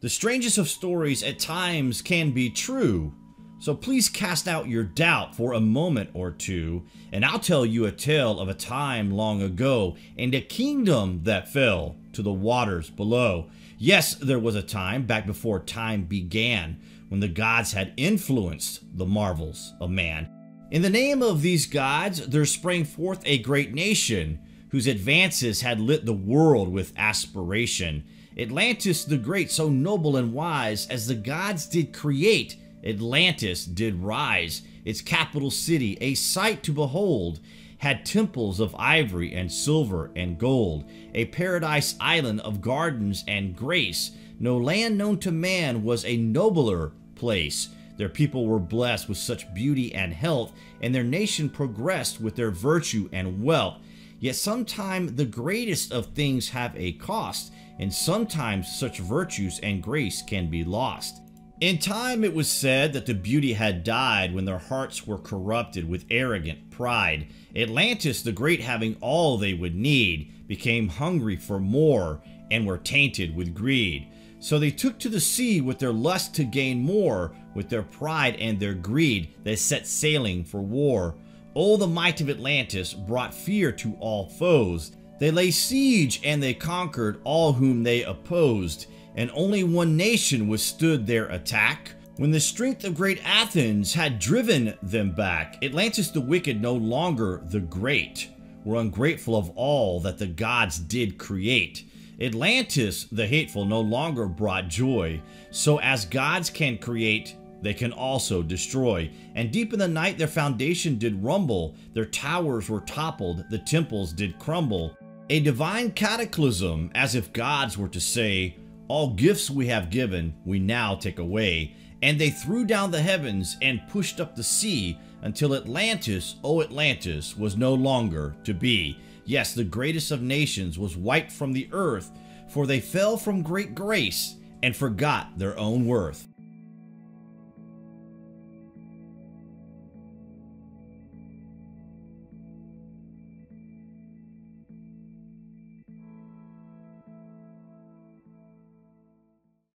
The strangest of stories at times can be true, so please cast out your doubt for a moment or two, and I'll tell you a tale of a time long ago and a kingdom that fell to the waters below. Yes, there was a time back before time began when the gods had influenced the marvels of man. In the name of these gods, there sprang forth a great nation whose advances had lit the world with aspiration. Atlantis the Great, so noble and wise, as the gods did create, Atlantis did rise. Its capital city, a sight to behold, had temples of ivory and silver and gold, a paradise island of gardens and grace. No land known to man was a nobler place. Their people were blessed with such beauty and health, and their nation progressed with their virtue and wealth. Yet sometimes the greatest of things have a cost, and sometimes such virtues and grace can be lost. In time it was said that the beauty had died when their hearts were corrupted with arrogant pride. Atlantis the Great having all they would need, became hungry for more and were tainted with greed. So they took to the sea with their lust to gain more, with their pride and their greed they set sailing for war. Oh, the might of Atlantis brought fear to all foes. They lay siege and they conquered all whom they opposed, and only one nation withstood their attack. When the strength of great Athens had driven them back, Atlantis the wicked, no longer the great, were ungrateful of all that the gods did create. Atlantis the hateful no longer brought joy, so as gods can create, they can also destroy. And deep in the night their foundation did rumble, their towers were toppled, the temples did crumble a divine cataclysm, as if gods were to say, All gifts we have given, we now take away. And they threw down the heavens and pushed up the sea until Atlantis, oh Atlantis, was no longer to be. Yes, the greatest of nations was wiped from the earth, for they fell from great grace and forgot their own worth.